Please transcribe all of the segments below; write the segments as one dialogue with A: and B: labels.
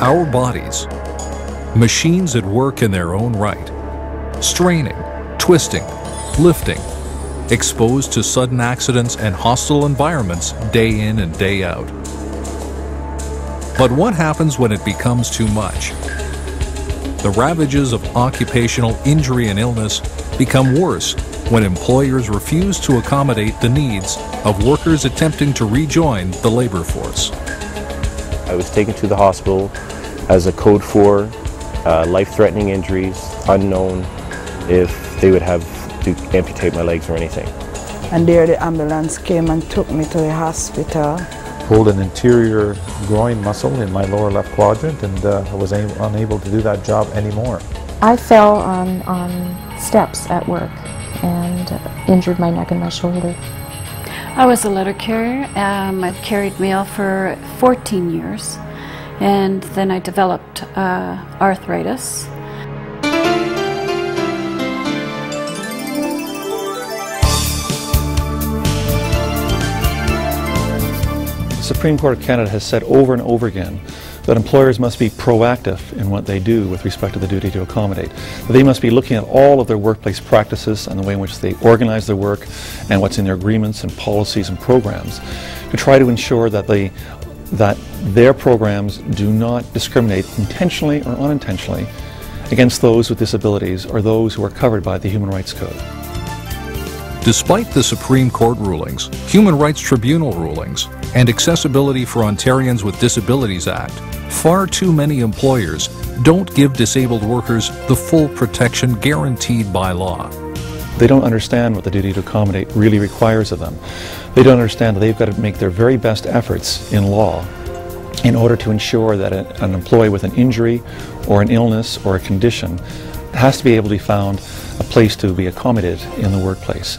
A: our bodies, machines at work in their own right, straining, twisting, lifting, exposed to sudden accidents and hostile environments day in and day out. But what happens when it becomes too much? The ravages of occupational injury and illness become worse when employers refuse to accommodate the needs of workers attempting to rejoin the labor force.
B: I was taken to the hospital as a code for uh, life-threatening injuries, unknown if they would have to amputate my legs or anything.
C: And there the ambulance came and took me to the hospital.
D: Pulled an anterior groin muscle in my lower left quadrant and uh, I was unable to do that job anymore.
E: I fell on, on steps at work and injured my neck and my shoulder.
F: I was a letter carrier. Um, I've carried mail for 14 years and then I developed uh, arthritis.
G: The Supreme Court of Canada has said over and over again that employers must be proactive in what they do with respect to the duty to accommodate. They must be looking at all of their workplace practices and the way in which they organize their work and what's in their agreements and policies and programs to try to ensure that they that their programs do not discriminate intentionally or unintentionally against those with disabilities or those who are covered by the Human Rights Code.
A: Despite the Supreme Court rulings, Human Rights Tribunal rulings, and Accessibility for Ontarians with Disabilities Act, far too many employers don't give disabled workers the full protection guaranteed by law.
G: They don't understand what the duty to accommodate really requires of them. They don't understand that they've got to make their very best efforts in law in order to ensure that an employee with an injury or an illness or a condition has to be able to be found a place to be accommodated in the workplace.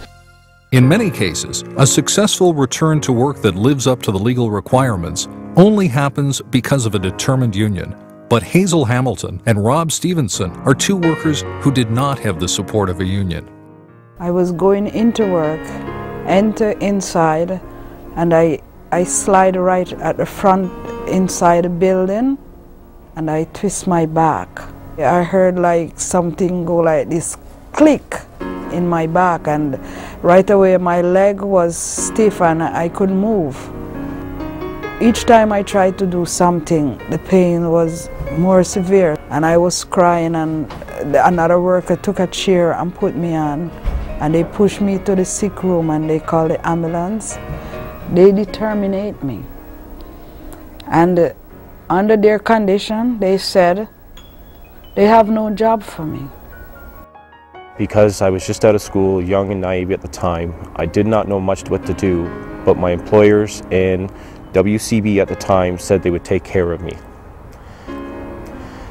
A: In many cases, a successful return to work that lives up to the legal requirements only happens because of a determined union. But Hazel Hamilton and Rob Stevenson are two workers who did not have the support of a union.
C: I was going into work, enter inside, and I, I slide right at the front inside the building, and I twist my back. I heard like something go like this click in my back and right away my leg was stiff and I couldn't move. Each time I tried to do something, the pain was more severe and I was crying and another worker took a chair and put me on and they push me to the sick room and they call the ambulance. They determinate me. And uh, under their condition, they said they have no job for me.
B: Because I was just out of school, young and naive at the time, I did not know much what to do, but my employers and WCB at the time said they would take care of me.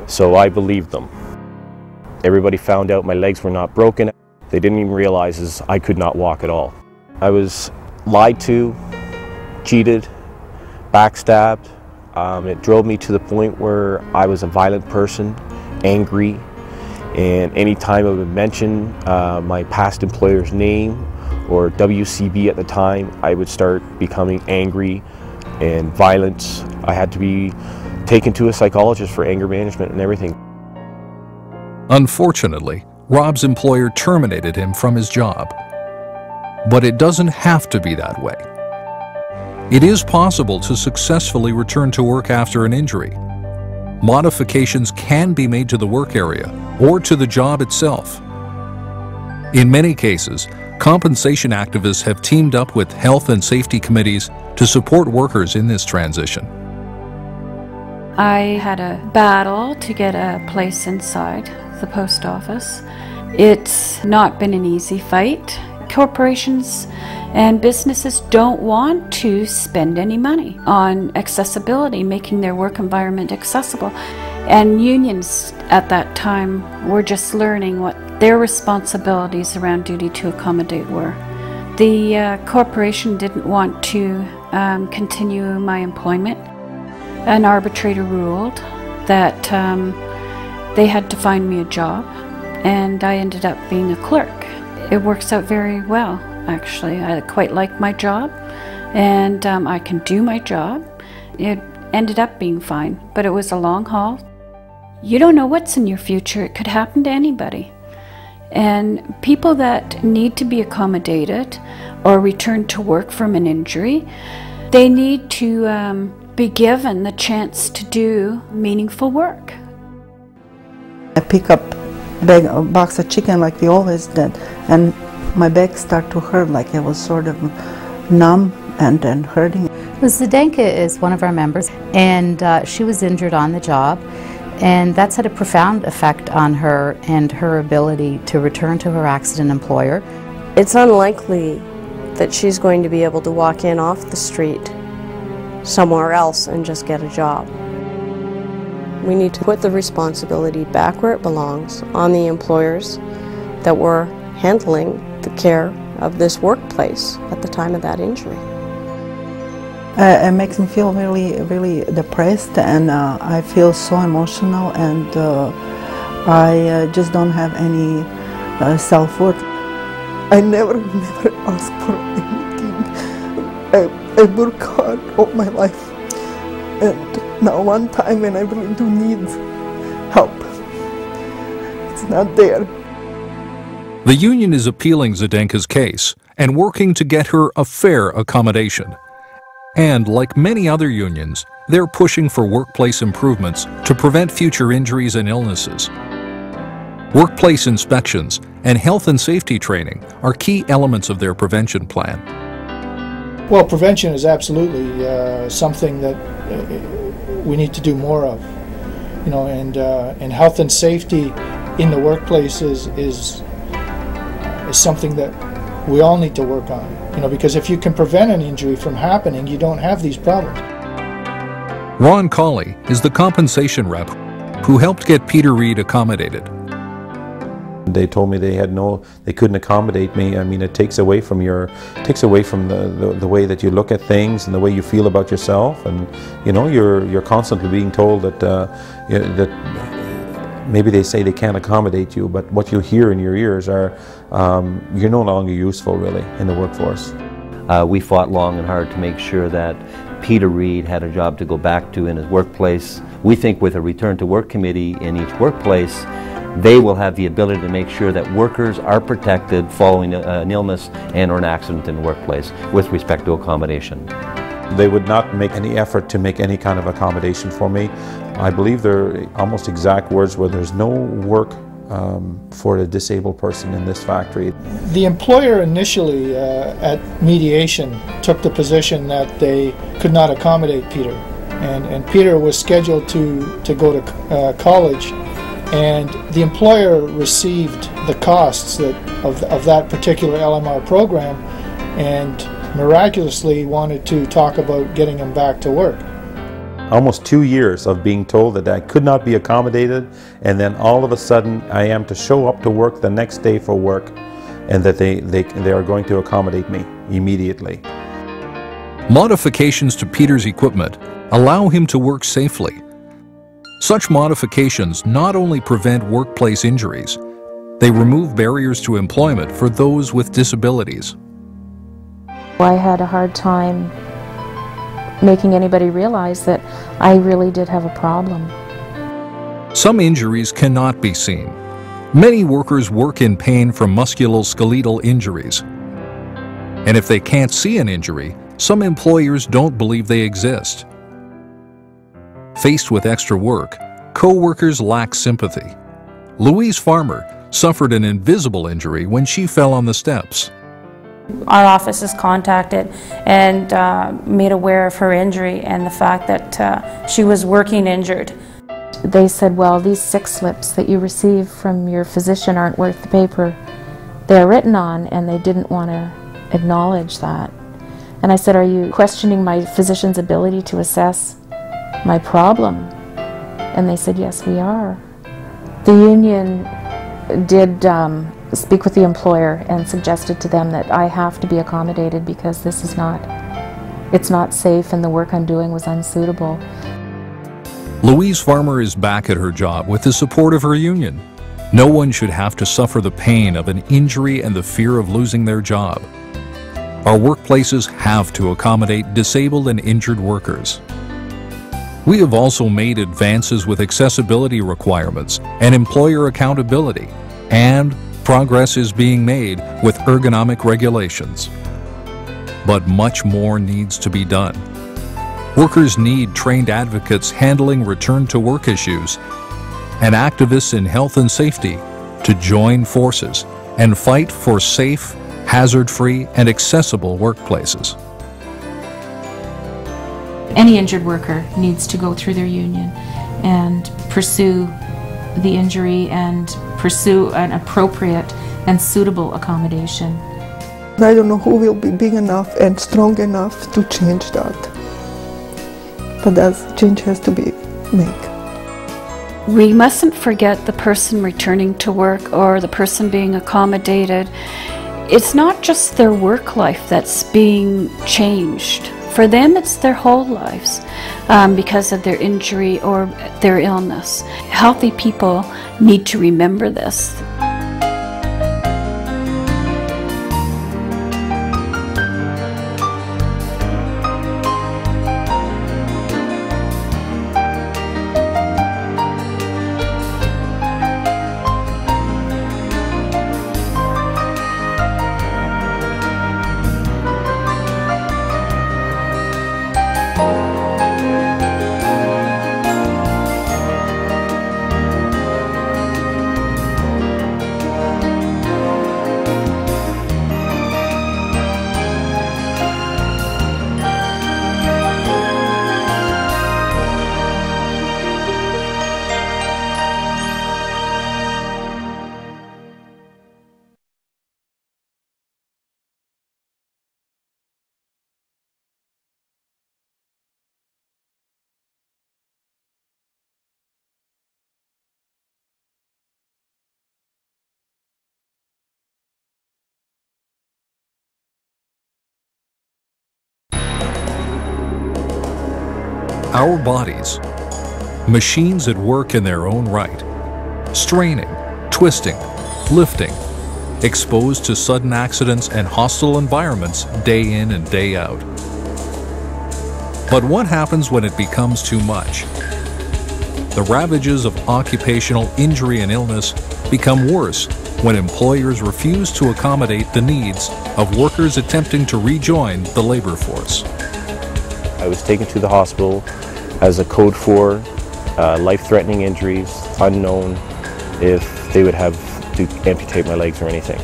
B: So I believed them. Everybody found out my legs were not broken. They didn't even realize is I could not walk at all. I was lied to, cheated, backstabbed. Um, it drove me to the point where I was a violent person, angry, and anytime I would mention uh, my past employer's name or WCB at the time, I would start becoming angry and violent. I had to be taken to a psychologist for anger management and everything.
A: Unfortunately, Rob's employer terminated him from his job. But it doesn't have to be that way. It is possible to successfully return to work after an injury. Modifications can be made to the work area or to the job itself. In many cases, compensation activists have teamed up with health and safety committees to support workers in this transition.
F: I had a battle to get a place inside the post office. It's not been an easy fight. Corporations and businesses don't want to spend any money on accessibility, making their work environment accessible. And unions at that time were just learning what their responsibilities around duty to accommodate were. The uh, corporation didn't want to um, continue my employment. An arbitrator ruled that um, they had to find me a job, and I ended up being a clerk. It works out very well, actually. I quite like my job, and um, I can do my job. It ended up being fine, but it was a long haul. You don't know what's in your future, it could happen to anybody. And people that need to be accommodated or return to work from an injury, they need to um, be given the chance to do meaningful work.
C: I pick up bag, a box of chicken like we always did, and my back started to hurt like it was sort of numb and, and hurting.
H: Well, Zdenka is one of our members, and uh, she was injured on the job, and that's had a profound effect on her and her ability to return to her accident employer.
I: It's unlikely that she's going to be able to walk in off the street somewhere else and just get a job. We need to put the responsibility back where it belongs on the employers that were handling the care of this workplace at the time of that injury.
C: Uh, it makes me feel really, really depressed, and uh, I feel so emotional, and uh, I uh, just don't have any uh, self worth. I never, never ask for anything. I, I work hard all my life, and now one time when I really do need help, it's not there.
A: The union is appealing Zdenka's case and working to get her a fair accommodation. And like many other unions, they're pushing for workplace improvements to prevent future injuries and illnesses. Workplace inspections and health and safety training are key elements of their prevention plan.
J: Well, prevention is absolutely uh, something that uh, we need to do more of. You know, and uh, and health and safety in the workplace is is is something that we all need to work on. You know, because if you can prevent an injury from happening, you don't have these problems.
A: Ron Colley is the compensation rep who helped get Peter Reed accommodated.
D: They told me they had no, they couldn't accommodate me. I mean, it takes away from your, takes away from the, the, the, way that you look at things and the way you feel about yourself. And you know, you're you're constantly being told that uh, that maybe they say they can't accommodate you, but what you hear in your ears are, um, you're no longer useful really in the workforce.
K: Uh, we fought long and hard to make sure that Peter Reed had a job to go back to in his workplace. We think with a return to work committee in each workplace, they will have the ability to make sure that workers are protected following an illness and or an accident in the workplace with respect to accommodation.
D: They would not make any effort to make any kind of accommodation for me. I believe their almost exact words where there's no work um, for a disabled person in this factory.
J: The employer initially uh, at mediation took the position that they could not accommodate Peter. And, and Peter was scheduled to, to go to uh, college and the employer received the costs that of, of that particular LMR program and miraculously wanted to talk about getting him back to work.
D: Almost two years of being told that I could not be accommodated and then all of a sudden I am to show up to work the next day for work and that they, they, they are going to accommodate me immediately.
A: Modifications to Peter's equipment allow him to work safely such modifications not only prevent workplace injuries, they remove barriers to employment for those with disabilities.
E: I had a hard time making anybody realize that I really did have a problem.
A: Some injuries cannot be seen. Many workers work in pain from musculoskeletal injuries. And if they can't see an injury, some employers don't believe they exist. Faced with extra work, co-workers lack sympathy. Louise Farmer suffered an invisible injury when she fell on the steps.
L: Our office is contacted and uh, made aware of her injury and the fact that uh, she was working injured.
E: They said, well, these sick slips that you receive from your physician aren't worth the paper they're written on, and they didn't want to acknowledge that. And I said, are you questioning my physician's ability to assess my problem? And they said, yes, we are. The union did um, speak with the employer and suggested to them that I have to be accommodated because this is not, it's not safe and the work I'm doing was unsuitable.
A: Louise Farmer is back at her job with the support of her union. No one should have to suffer the pain of an injury and the fear of losing their job. Our workplaces have to accommodate disabled and injured workers. We have also made advances with accessibility requirements and employer accountability, and progress is being made with ergonomic regulations. But much more needs to be done. Workers need trained advocates handling return to work issues and activists in health and safety to join forces and fight for safe, hazard-free, and accessible workplaces.
E: Any injured worker needs to go through their union and pursue the injury and pursue an appropriate and suitable accommodation.
M: I don't know who will be big enough and strong enough to change that. But that change has to be made.
F: We mustn't forget the person returning to work or the person being accommodated. It's not just their work life that's being changed. For them, it's their whole lives um, because of their injury or their illness. Healthy people need to remember this.
A: Our bodies, machines at work in their own right, straining, twisting, lifting, exposed to sudden accidents and hostile environments day in and day out. But what happens when it becomes too much? The ravages of occupational injury and illness become worse when employers refuse to accommodate the needs of workers attempting to rejoin the labor force.
B: I was taken to the hospital as a code 4, uh, life-threatening injuries, unknown if they would have to amputate my legs or anything.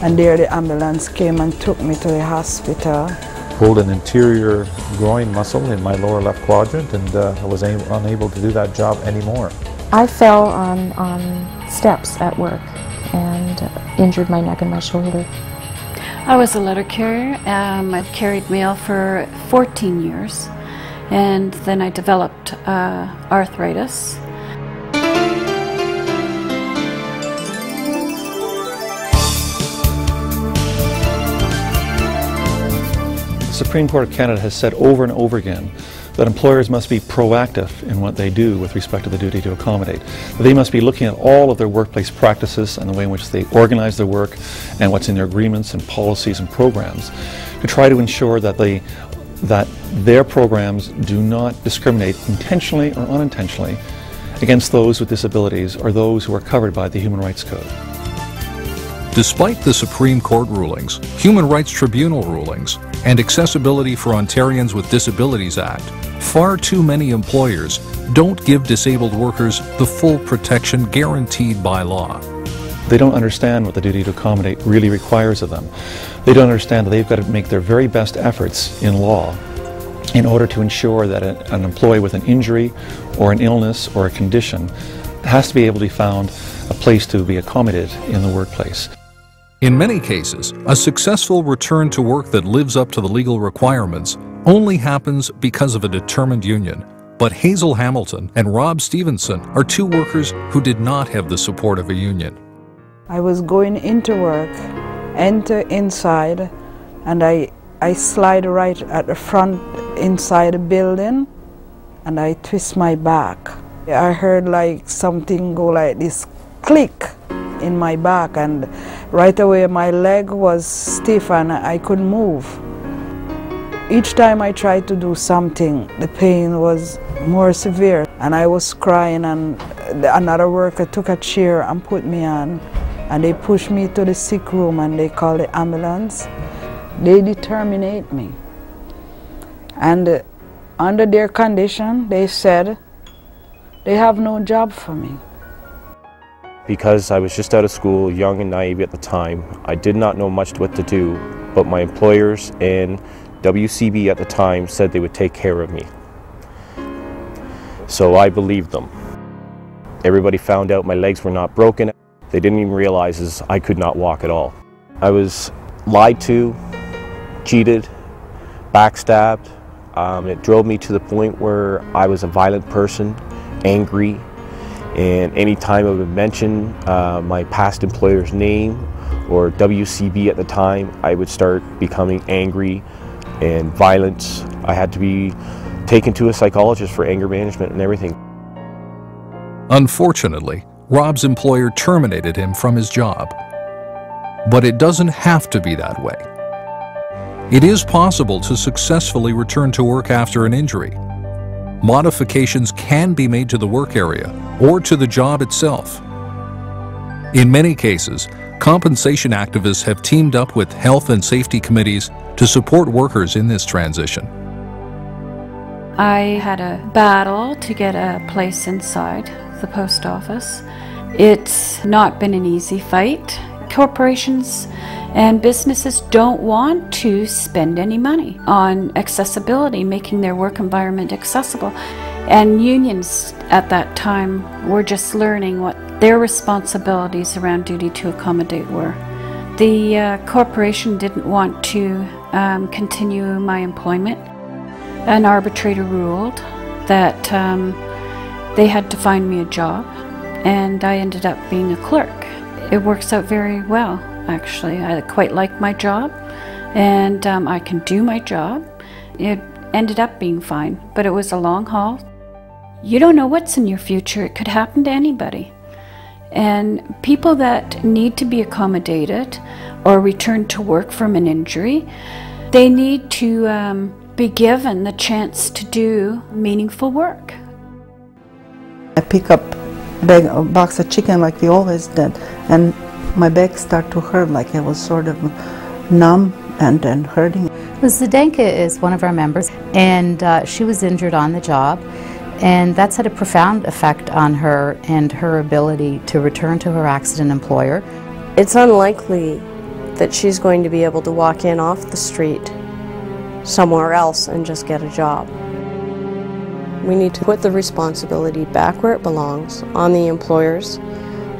C: And there the ambulance came and took me to the hospital.
D: Pulled an anterior groin muscle in my lower left quadrant and uh, I was unable to do that job anymore.
E: I fell on, on steps at work and injured my neck and my shoulder.
F: I was a letter carrier. Um, I carried mail for 14 years, and then I developed uh, arthritis.
G: The Supreme Court of Canada has said over and over again that employers must be proactive in what they do with respect to the duty to accommodate. They must be looking at all of their workplace practices and the way in which they organize their work and what's in their agreements and policies and programs to try to ensure that they that their programs do not discriminate intentionally or unintentionally against those with disabilities or those who are covered by the Human Rights Code.
A: Despite the Supreme Court rulings, Human Rights Tribunal rulings, and Accessibility for Ontarians with Disabilities Act, far too many employers don't give disabled workers the full protection guaranteed by law.
G: They don't understand what the duty to accommodate really requires of them. They don't understand that they've got to make their very best efforts in law in order to ensure that an employee with an injury or an illness or a condition has to be able to be found a place to be accommodated in the workplace.
A: In many cases, a successful return to work that lives up to the legal requirements only happens because of a determined union. But Hazel Hamilton and Rob Stevenson are two workers who did not have the support of a union.
C: I was going into work, enter inside, and I, I slide right at the front inside the building, and I twist my back. I heard like something go like this click in my back and right away my leg was stiff and I couldn't move. Each time I tried to do something, the pain was more severe. And I was crying and another worker took a chair and put me on and they pushed me to the sick room and they called the ambulance. They determinate me. And uh, under their condition, they said they have no job for me.
B: Because I was just out of school, young and naive at the time, I did not know much what to do, but my employers and WCB at the time said they would take care of me. So I believed them. Everybody found out my legs were not broken. They didn't even realize I could not walk at all. I was lied to, cheated, backstabbed. Um, it drove me to the point where I was a violent person, angry, and anytime I would mention uh, my past employer's name or WCB at the time, I would start becoming angry and violent. I had to be taken to a psychologist for anger management and everything.
A: Unfortunately, Rob's employer terminated him from his job. But it doesn't have to be that way. It is possible to successfully return to work after an injury. Modifications can be made to the work area or to the job itself. In many cases, compensation activists have teamed up with health and safety committees to support workers in this transition.
F: I had a battle to get a place inside the post office. It's not been an easy fight. Corporations and businesses don't want to spend any money on accessibility, making their work environment accessible. And unions at that time were just learning what their responsibilities around duty to accommodate were. The uh, corporation didn't want to um, continue my employment. An arbitrator ruled that um, they had to find me a job, and I ended up being a clerk. It works out very well, actually. I quite like my job, and um, I can do my job. It ended up being fine, but it was a long haul. You don't know what's in your future, it could happen to anybody. And people that need to be accommodated or return to work from an injury, they need to um, be given the chance to do meaningful work.
M: I pick up a box of chicken like we always did, and my back started to hurt, like it was sort of numb and, then hurting.
H: Well, Zdenka is one of our members, and uh, she was injured on the job, and that's had a profound effect on her and her ability to return to her accident employer.
I: It's unlikely that she's going to be able to walk in off the street somewhere else and just get a job. We need to put the responsibility back where it belongs on the employers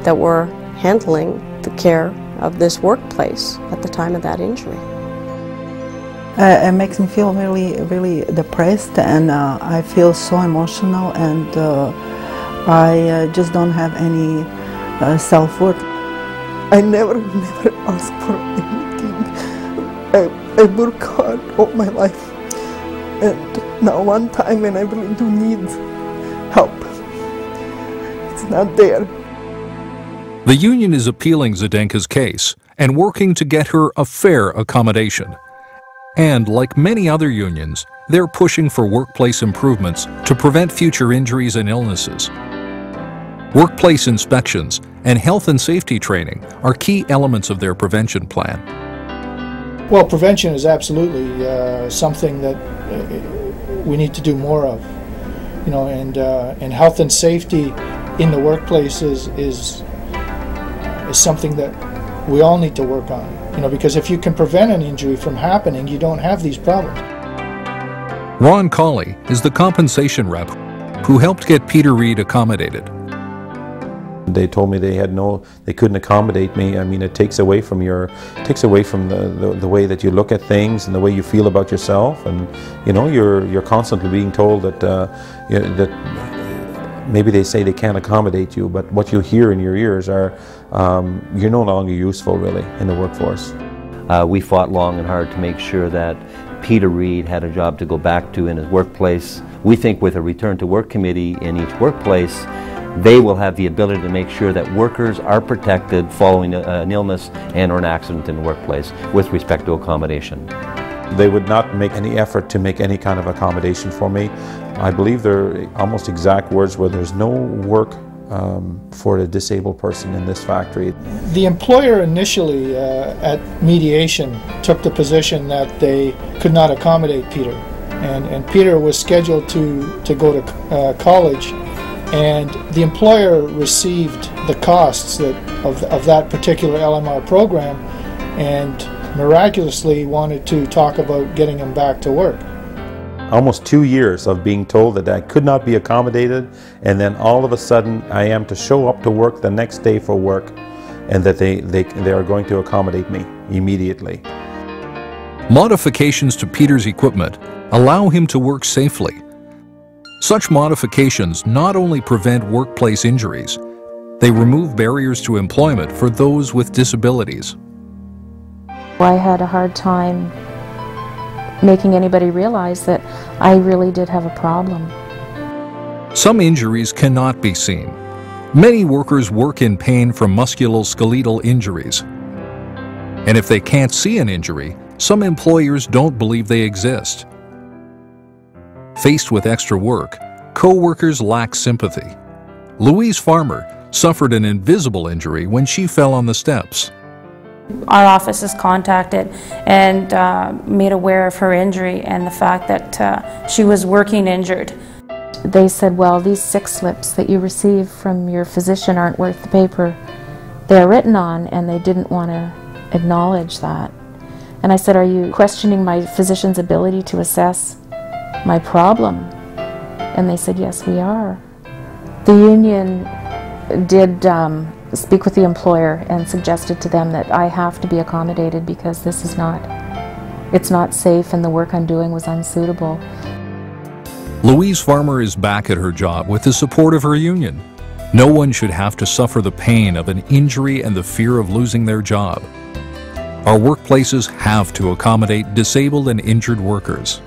I: that were handling the care of this workplace at the time of that injury.
M: Uh, it makes me feel really, really depressed, and uh, I feel so emotional, and uh, I uh, just don't have any uh, self worth. I never, never ask for anything. I, I work hard all my life, and now one time when I really do need help, it's not there.
A: The union is appealing Zdenka's case and working to get her a fair accommodation. And like many other unions, they're pushing for workplace improvements to prevent future injuries and illnesses. Workplace inspections and health and safety training are key elements of their prevention plan.
J: Well, prevention is absolutely uh, something that uh, we need to do more of. You know, and uh, and health and safety in the workplace is is is something that we all need to work on. You know, because if you can prevent an injury from happening, you don't have these problems.
A: Ron Colley is the compensation rep who helped get Peter Reed accommodated.
D: They told me they had no, they couldn't accommodate me. I mean, it takes away from your, takes away from the, the, the, way that you look at things and the way you feel about yourself. And you know, you're you're constantly being told that uh, you know, that maybe they say they can't accommodate you, but what you hear in your ears are um, you're no longer useful really in the workforce.
K: Uh, we fought long and hard to make sure that Peter Reed had a job to go back to in his workplace. We think with a return to work committee in each workplace, they will have the ability to make sure that workers are protected following a, an illness and or an accident in the workplace with respect to accommodation.
D: They would not make any effort to make any kind of accommodation for me. I believe their almost exact words were there's no work um, for a disabled person in this factory.
J: The employer initially uh, at mediation took the position that they could not accommodate Peter. And, and Peter was scheduled to, to go to uh, college and the employer received the costs that, of, of that particular LMR program and miraculously wanted to talk about getting him back to work
D: almost two years of being told that I could not be accommodated, and then all of a sudden I am to show up to work the next day for work, and that they, they, they are going to accommodate me immediately.
A: Modifications to Peter's equipment allow him to work safely. Such modifications not only prevent workplace injuries, they remove barriers to employment for those with disabilities.
E: I had a hard time making anybody realize that I really did have a problem.
A: Some injuries cannot be seen. Many workers work in pain from musculoskeletal injuries. And if they can't see an injury, some employers don't believe they exist. Faced with extra work, co-workers lack sympathy. Louise Farmer suffered an invisible injury when she fell on the steps.
L: Our office is contacted and uh, made aware of her injury and the fact that uh, she was working injured.
E: They said, well, these sick slips that you receive from your physician aren't worth the paper they're written on, and they didn't want to acknowledge that. And I said, are you questioning my physician's ability to assess my problem? And they said, yes, we are. The union did um, speak with the employer and suggested to them that I have to be accommodated because this is not, it's not safe and the work I'm doing was unsuitable.
A: Louise Farmer is back at her job with the support of her union. No one should have to suffer the pain of an injury and the fear of losing their job. Our workplaces have to accommodate disabled and injured workers.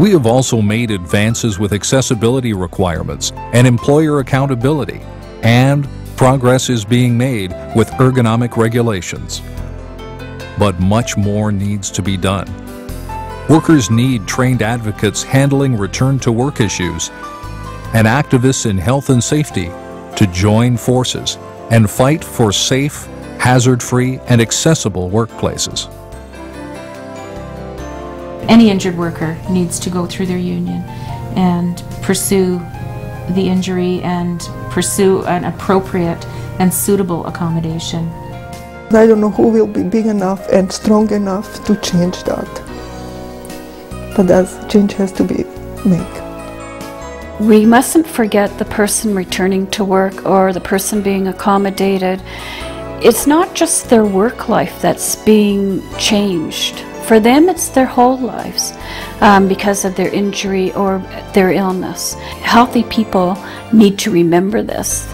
A: We have also made advances with accessibility requirements and employer accountability and Progress is being made with ergonomic regulations. But much more needs to be done. Workers need trained advocates handling return to work issues and activists in health and safety to join forces and fight for safe, hazard-free, and accessible workplaces.
E: Any injured worker needs to go through their union and pursue the injury and pursue an appropriate and suitable accommodation.
M: I don't know who will be big enough and strong enough to change that. But that change has to be made.
F: We mustn't forget the person returning to work or the person being accommodated. It's not just their work life that's being changed. For them, it's their whole lives um, because of their injury or their illness. Healthy people need to remember this